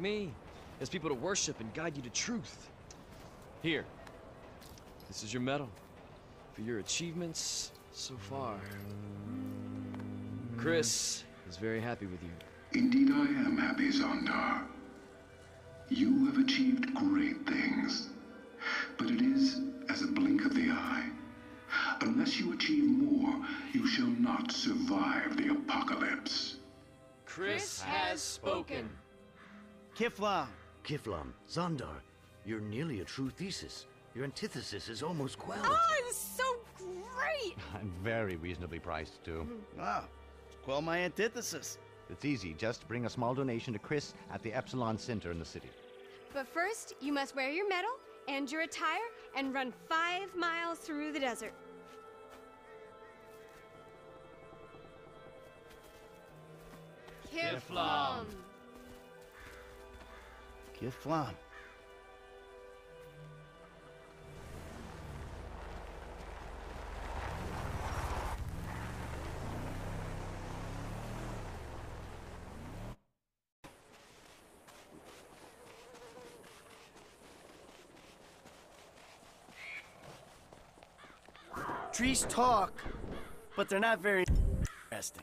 me, as people to worship and guide you to truth. Here, this is your medal for your achievements so far. Cris is very happy with you. Indeed, I am happy, Zondar. You have achieved great things. But it is as a blink of the eye. Unless you achieve more, you shall not survive the apocalypse. Cris has spoken. Kifflom, Kifflom, Zondar, you're nearly a true thesis. Your antithesis is almost quelled. Oh, it was so great! I'm very reasonably priced, too. ah, quell my antithesis. It's easy. Just bring a small donation to Cris at the Epsilon Center in the city. But first, you must wear your medal and your attire and run five miles through the desert. Kifflom. Kifflom. Trees talk, but they're not very interesting.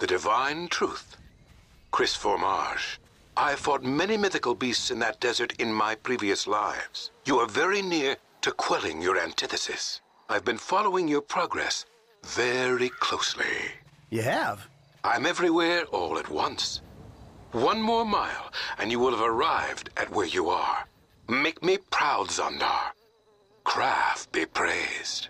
The divine truth. Cris Formage. I have fought many mythical beasts in that desert in my previous lives. You are very near to quelling your antithesis. I've been following your progress very closely. You have? I'm everywhere all at once. One more mile, and you will have arrived at where you are. Make me proud, Zondar. Kraff be praised.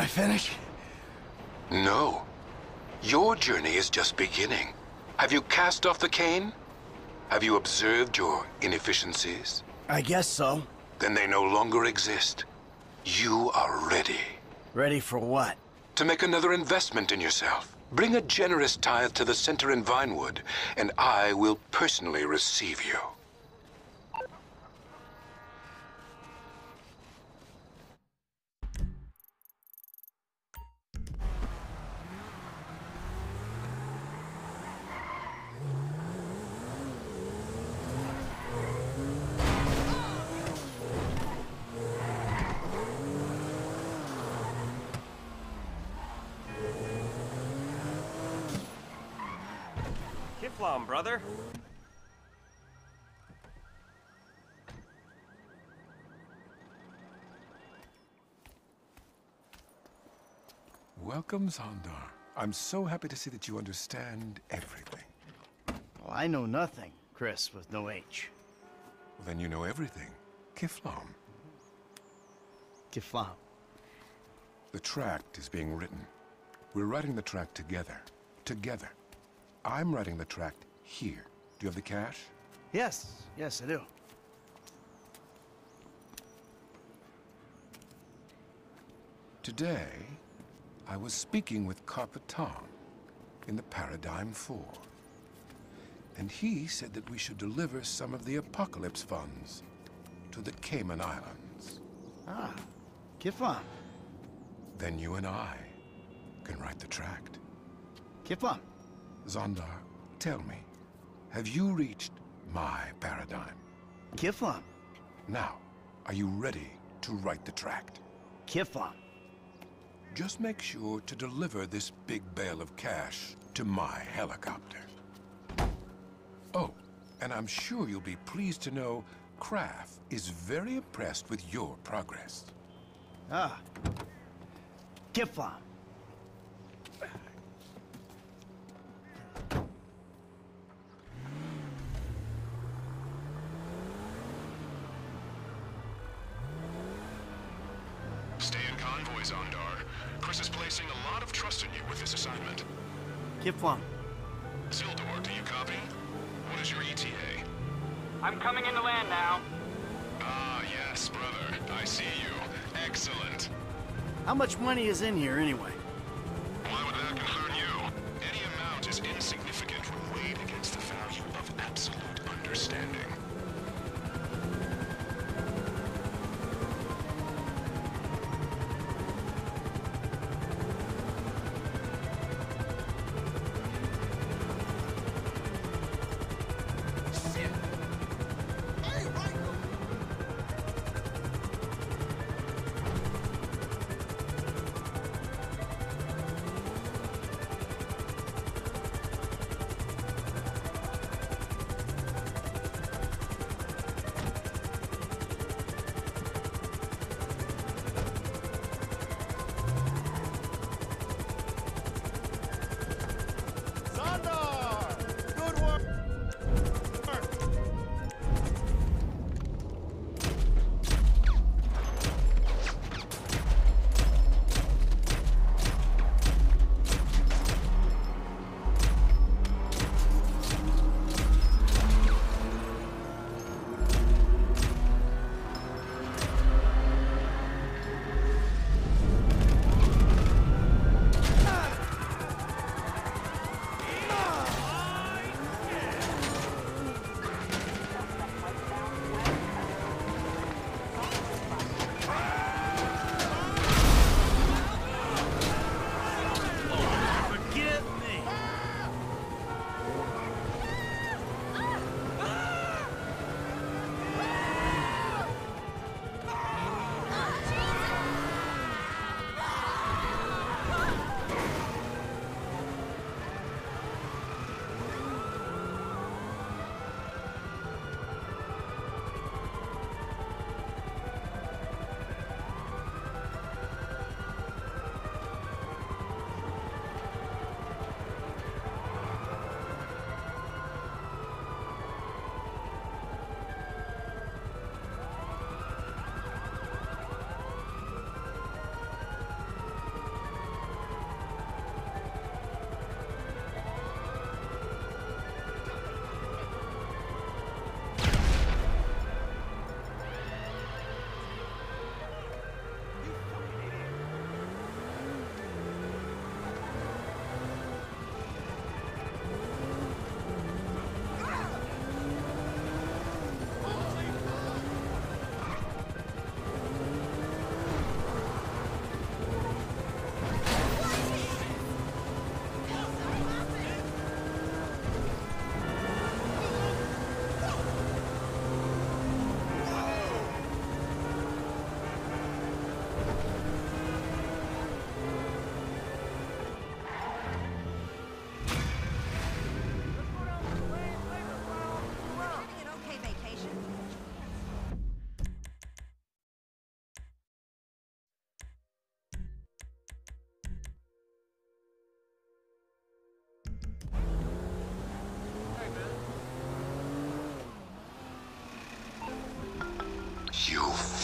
I finished? No. Your journey is just beginning. Have you cast off the cane? Have you observed your inefficiencies? I guess so. Then they no longer exist. You are ready Ready for what? to make another investment in yourself. Bring a generous tithe to the center in Vinewood, and I will personally receive you. Kifflom, brother. Welcome, Zondar. I'm so happy to see that you understand everything. Well, I know nothing, Cris, with no H. Well, then you know everything. Kifflom. Kifflom. The tract is being written. We're writing the tract together. Together. I'm writing the tract here. Do you have the cash? Yes, yes, I do. Today, I was speaking with Carpetang in the Paradigm 4. And he said that we should deliver some of the Apocalypse funds to the Cayman Islands. Ah, Kifflom. Then you and I can write the tract. Kifflom. Zondar, tell me, have you reached my paradigm? Kifflom. Now, are you ready to write the tract? Kifflom. Just make sure to deliver this big bale of cash to my helicopter. Oh, and I'm sure you'll be pleased to know Kraff is very impressed with your progress. Ah. Kifflom. Kifflom, Sildor, do you copy? What is your ETA? I'm coming into land now. Ah, yes, brother. I see you. Excellent. how much money is in here anyway?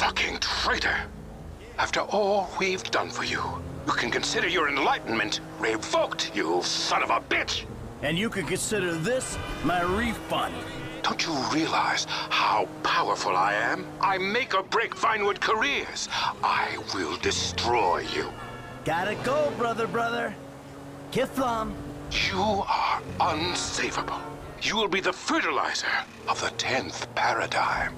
Fucking traitor! After all we've done for you, you can consider your enlightenment revoked, you son of a bitch! And you can consider this my refund. Don't you realize how powerful I am? I make or break Vinewood careers. I will destroy you. Gotta go, brother, brother. Kifflom. You are unsavable. You will be the fertilizer of the 10th paradigm.